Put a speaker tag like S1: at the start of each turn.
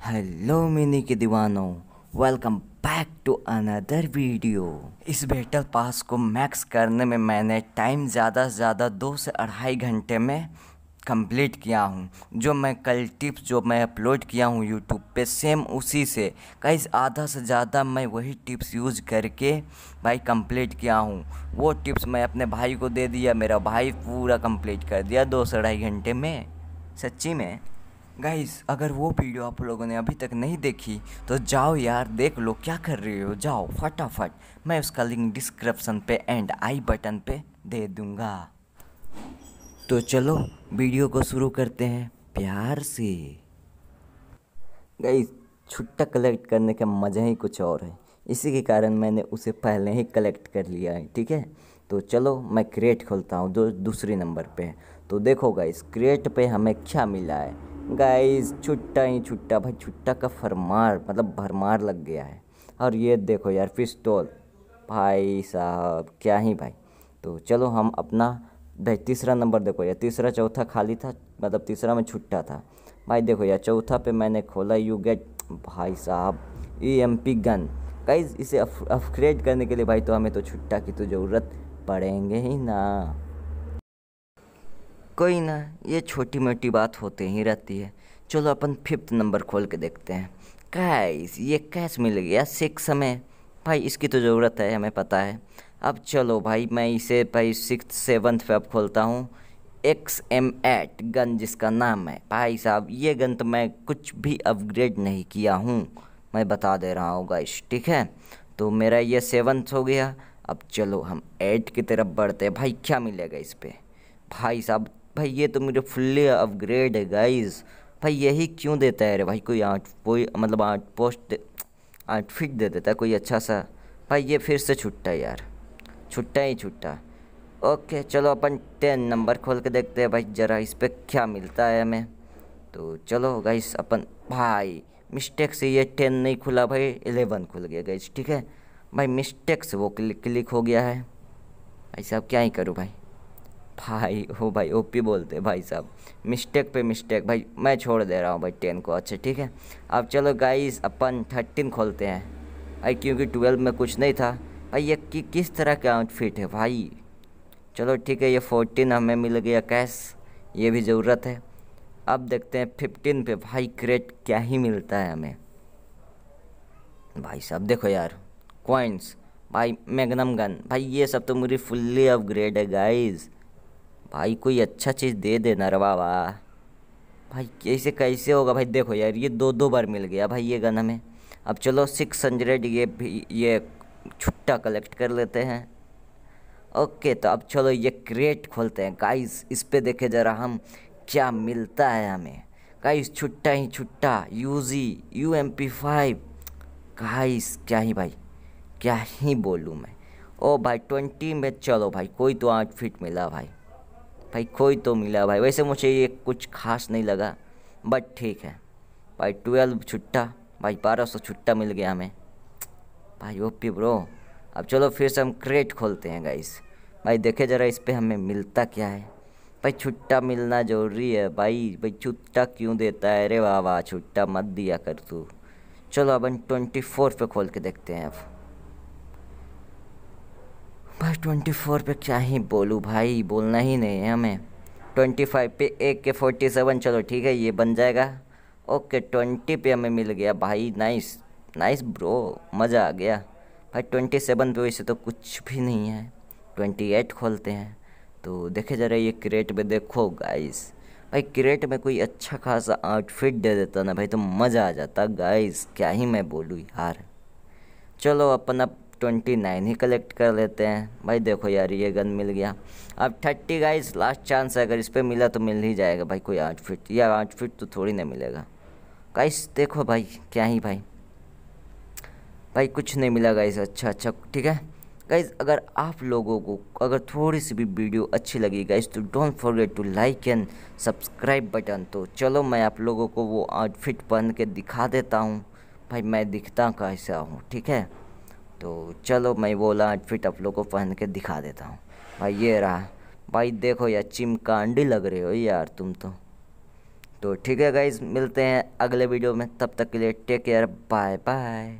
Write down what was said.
S1: Hello mini के दीवानों welcome back to another video इस बेटल पास को मैक्स करने में मैंने टाइम ज़्यादा से ज़्यादा दो से अढ़ाई घंटे में कंप्लीट किया हूँ। जो मैं कल टिप्स जो मैं अपलोड किया हूँ यूट्यूब पे सेम उसी से। कई आधा से ज़्यादा मैं वही टिप्स यूज़ करके भाई कंप्लीट किया हूँ। वो टिप्स मैं अपने भाई को दे दिया, मेरा भाई पूरा कंप्लीट कर दिया दो से अढ़ाई घंटे में। सच्ची में? गाइस अगर वो वीडियो आप लोगों ने अभी तक नहीं देखी तो जाओ यार, देख लो क्या कर रहे हो, जाओ, फटाफट। मैं उसका लिंक डिस्क्रिप्शन पे एंड आई बटन पे दे दूँगा। तो चलो, वीडियो को शुरू करते हैं, प्यार से। गई छुट्टा कलेक्ट करने का मज़ा ही कुछ और है। इसी के कारण मैंने उसे पहले ही कलेक्ट कर लिया है, ठीक है? तो चलो, मैं क्रिएट खोलता हूँ दूसरी नंबर पे। तो देखो गाइस क्रिएट पे हमें क्या मिला है? गाइस छुट्टा ही छुट्टा, भाई छुट्टा का फरमार मतलब भरमार लग गया है। और ये देखो यार पिस्टोल भाई साहब, क्या ही भाई। तो चलो हम अपना, भाई तीसरा नंबर देखो यार, तीसरा चौथा खाली था मतलब तीसरा में छुट्टा था। भाई देखो यार, चौथा पे मैंने खोला यू गेट, भाई साहब E M P gun guys इसे अपग्रेड करने के लिए भाई तो हमें तो छुट्टा की तो ज़रूरत पड़ेंगे ही ना। कोई ना, ये छोटी मोटी बात होते ही रहती है। चलो अपन फिफ्थ नंबर खोल के देखते हैं। कैस ये कैश मिल गया सिक्स में भाई, इसकी तो ज़रूरत है, हमें पता है। अब चलो भाई, मैं इसे भाई सिक्स सेवन्थ पे अब खोलता हूँ। एक्स एम एट गन जिसका नाम है। भाई साहब, ये गन तो मैं कुछ भी अपग्रेड नहीं किया हूँ। मैं बता दे रहा हूँ गाइश ठीक है? तो मेरा ये सेवन्थ हो गया। अब चलो हम एट की तरफ़ बढ़ते हैं। भाई, क्या मिलेगा इस पर भाई साहब भाई, ये तो मेरे फुल्ली अपग्रेड है गाइज़ भाई, यही क्यों देता है अरे भाई? कोई आठ कोई मतलब आठ पोस्ट आठ फिट दे देता है, कोई अच्छा सा। भाई, ये फिर से छुट्टा यार। छुट्टा ही छुट्टा। ओके, चलो अपन टेन नंबर खोल के देखते हैं भाई, ज़रा इस पर क्या मिलता है हमें। तो चलो गाइस अपन, भाई मिस्टेक से ये टेन नहीं खुला भाई एलेवन खुल गया गाइस ठीक है? भाई मिस्टेक से वो क्लिक क्लिक हो गया है। भाई साहब, क्या ही करूँ भाई? भाई हो भाई ओपी बोलते भाई साहब। मिस्टेक पे मिस्टेक भाई मैं छोड़ दे रहा हूँ भाई टेन को अच्छा ठीक है? अब चलो गाइस अपन थर्टीन खोलते हैं। भाई क्योंकि ट्वेल्व में कुछ नहीं था। भाई ये कि, किस तरह का आउटफिट है भाई? चलो ठीक है ये फोर्टीन हमें मिल गया कैश ये भी ज़रूरत है। अब देखते हैं फिफ्टीन पे। भाई क्रेट क्या ही मिलता है हमें। भाई साहब देखो यार कॉइन्स भाई मैगनम गन भाई ये सब तो मेरी फुल्ली अपग्रेड है गाइस भाई कोई अच्छा चीज़ दे देना रवा वाह। भाई कैसे कैसे होगा? भाई देखो यार, ये दो दो बार मिल गया भाई ये गन हमें। अब चलो सिक्स हंड्रेड ये भी, ये छुट्टा कलेक्ट कर लेते हैं। ओके तो अब चलो ये क्रेट खोलते हैं। गाइस इस पे देखे ज़रा हम क्या मिलता है हमें। गाइस छुट्टा ही छुट्टा Uzi U M P five guys क्या ही भाई, क्या ही बोलूँ मैं। ओ भाई ट्वेंटी में चलो भाई, कोई तो आठ फिट मिला भाई। भाई, कोई तो मिला भाई। वैसे मुझे ये कुछ खास नहीं लगा बट ठीक है। भाई ट्वेल्व छुट्टा, भाई, बारह सौ छुट्टा मिल गया हमें। भाई ओपी ब्रो अब चलो फिर से हम क्रेट खोलते हैं गाइस भाई, देखे ज़रा इस पर हमें मिलता क्या है। भाई, छुट्टा मिलना ज़रूरी है भाई। भाई, छुट्टा क्यों देता है? अरे वाह वाह, छुट्टा मत दिया कर तू। चलो, अब हम ट्वेंटी फोर पे खोल के देखते हैं अब। भाई ट्वेंटी फोर पे क्या ही बोलूँ भाई, बोलना ही नहीं है हमें। ट्वेंटी फाइव पे एक के फोर्टी सेवन, चलो ठीक है, ये बन जाएगा। ओके, ट्वेंटी पे हमें मिल गया भाई नाइस नाइस ब्रो मज़ा आ गया। भाई ट्वेंटी सेवन पे वैसे तो कुछ भी नहीं है, ट्वेंटी एट खोलते हैं। तो देखे जा रहे ये क्रेट में देखो गाइस भाई क्रेट में कोई अच्छा खासा आउटफिट दे देता ना भाई तो मज़ा आ जाता गाइस क्या ही मैं बोलूँ यार। चलो अपन अब ट्वेंटी नाइन ही कलेक्ट कर लेते हैं। भाई देखो यार, ये गन मिल गया। अब थर्टी गाइस लास्ट चांस है, अगर इस पर मिला तो मिल ही जाएगा। भाई कोई आउटफिट या आउटफिट तो थोड़ी ना मिलेगा। गाइस देखो भाई, क्या ही भाई। भाई कुछ नहीं मिला गाइस अच्छा अच्छा ठीक है? गाइज़ अगर आप लोगों को, अगर थोड़ी सी भी वीडियो अच्छी लगी गाइज़ तो don't forget to like and subscribe button तो चलो, मैं आप लोगों को वो आउटफिट पहन के दिखा देता हूँ। भाई मैं दिखता कैसा हूँ, ठीक है? तो चलो मैं बोला आउटफिट आप लोग को पहन के दिखा देता हूँ। भाई ये रहा। भाई देखो यार, चिमकांडी लग रहे हो यार तुम तो। तो ठीक है गाइज़ मिलते हैं अगले वीडियो में। तब तक के लिए टेक केयर बाय बाय